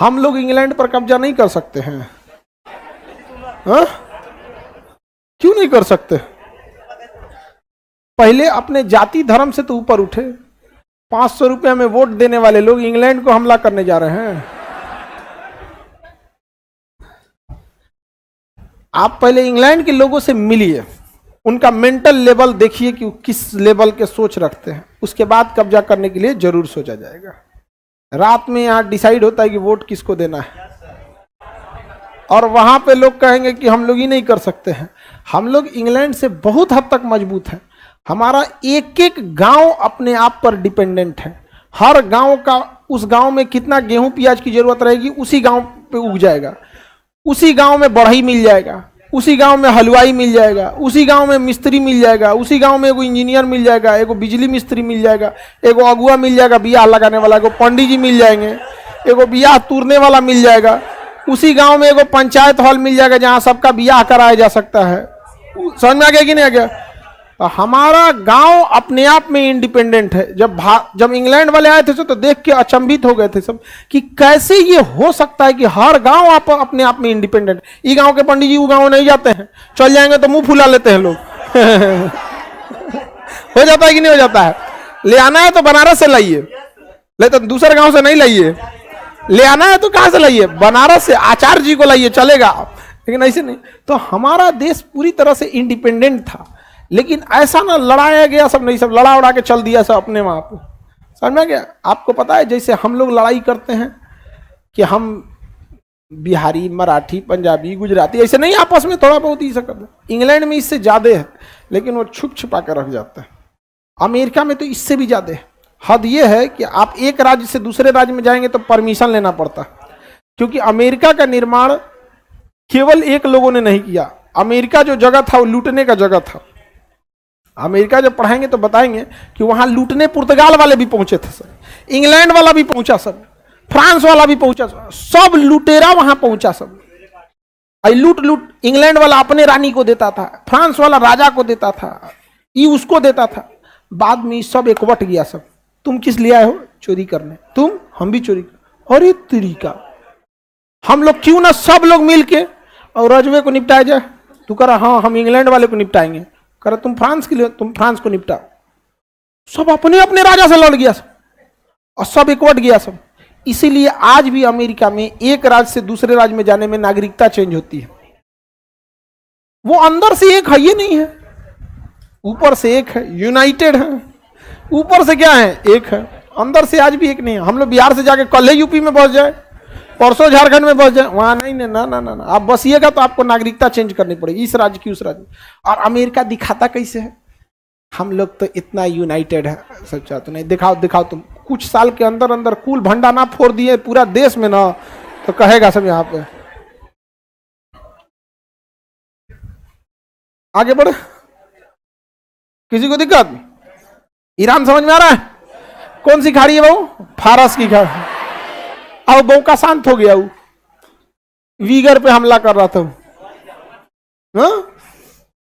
हम लोग इंग्लैंड पर कब्जा नहीं कर सकते हैं। हाँ? क्यों नहीं कर सकते? पहले अपने जाति धर्म से तो ऊपर उठे। पाँच सौ रुपया में वोट देने वाले लोग इंग्लैंड को हमला करने जा रहे हैं। आप पहले इंग्लैंड के लोगों से मिलिए। उनका मेंटल लेवल देखिए कि वो किस लेवल के सोच रखते हैं। उसके बाद कब्जा करने के लिए ज़रूर सोचा जाएगा। रात में यहाँ डिसाइड होता है कि वोट किसको देना है। और वहाँ पे लोग कहेंगे कि हम लोग ही नहीं कर सकते हैं। हम लोग इंग्लैंड से बहुत हद तक मज़बूत हैं। हमारा एक एक गाँव अपने आप पर डिपेंडेंट है। हर गाँव का, उस गाँव में कितना गेहूँ प्याज की ज़रूरत रहेगी, उसी गाँव पे उग जाएगा। उसी गाँव में बढ़ई मिल जाएगा। उसी गाँव में हलवाई मिल जाएगा, उसी गाँव में मिस्त्री मिल जाएगा, उसी गाँव में एगो इंजीनियर मिल जाएगा, एगो बिजली मिस्त्री मिल जाएगा, एगो अगुआ मिल जाएगा, बियाह लगाने वाला, एगो पंडित जी मिल जाएँगे, एगो बियाह तुरने वाला मिल जाएगा। उसी गाँव में एगो पंचायत हॉल मिल जाएगा जहाँ सबका बियाह कराया जा सकता है। समझ में आ गया कि नहीं आ गया? हमारा गाँव अपने आप में इंडिपेंडेंट है। जब जब इंग्लैंड वाले आए थे तो देख के अचंभित हो गए थे सब कि कैसे ये हो सकता है कि हर गाँव आप अपने आप में इंडिपेंडेंट ये गाँव के पंडित जी वो गाँव नहीं जाते हैं। चल जाएँगे तो मुँह फुला लेते हैं लोग। हो जाता है कि नहीं हो जाता है? ले आना है तो बनारस से लाइए। ले तो दूसरे गाँव से नहीं लाइए। ले आना है तो कहाँ से लाइए? बनारस से आचार्य जी को लाइए, चलेगा। लेकिन ऐसे नहीं। तो हमारा देश पूरी तरह से इंडिपेंडेंट था। लेकिन ऐसा ना लड़ाया गया सब नहीं, सब लड़ा उड़ा के चल दिया सब अपने वहाँ पे। समझ में गया? आपको पता है, जैसे हम लोग लड़ाई करते हैं कि हम बिहारी, मराठी, पंजाबी, गुजराती, ऐसे नहीं, आपस में थोड़ा बहुत ही सकते इंग्लैंड में इससे ज़्यादा है, लेकिन वो छुप छुपा कर रख जाता है। अमेरिका में तो इससे भी ज़्यादा है। हद ये है कि आप एक राज्य से दूसरे राज्य में जाएँगे तो परमिशन लेना पड़ता। है क्योंकि अमेरिका का निर्माण केवल एक लोगों ने नहीं किया। अमेरिका जो जगह था, वो लूटने का जगह था। अमेरिका जब पढ़ाएँगे तो बताएँगे कि वहाँ लूटने पुर्तगाल वाले भी पहुँचे थे, सर। इंग्लैंड वाला भी पहुँचा सब फ्रांस वाला भी पहुँचा सब सब लुटेरा वहाँ पहुँचा सब आई लूट लूट, इंग्लैंड वाला अपने रानी को देता था, फ्रांस वाला राजा को देता था ये उसको देता था। बाद में सब एकवट गया सब तुम किस लिए आए हो? चोरी करने। तुम, हम भी चोरी कर। अरे तरीका। हम लोग क्यों ना सब लोग मिल के और रजवे को निपटाया जाए? तू कह रहा हाँ हम इंग्लैंड वाले को निपटाएँगे। कर तुम फ्रांस के लिए, तुम फ्रांस को निपटाओ। सब अपने अपने राजा से लड़ गया सब, और सब एकवट गया सब। इसीलिए आज भी अमेरिका में एक राज्य से दूसरे राज्य में जाने में नागरिकता चेंज होती है। वो अंदर से एक है, ये नहीं है। ऊपर से एक है यूनाइटेड है। ऊपर से क्या है? एक है। अंदर से आज भी एक नहीं है। हम लोग बिहार से जाके कल ही यूपी में पहुँच जाए। परसों झारखंड में बस जाए वहाँ नहीं ना ना ना ना। आप बसिएगा तो आपको नागरिकता चेंज करनी पड़ेगी, इस राज्य की उस राज्य। और अमेरिका दिखाता कैसे है? हम लोग तो इतना यूनाइटेड है, सब चाहते नहीं। दिखाओ दिखाओ तुम। कुछ साल के अंदर अंदर कुल भंडा ना फोड़ दिए पूरा देश में ना तो कहेगा सब यहाँ पे। आगे बढ़े। किसी को दिक्कत? ईरान समझ में आ रहा है? कौन सी खाड़ी है बहू फारस की खाड़ी अब का शांत हो गया वो वीगर पे हमला कर रहा था हाँ?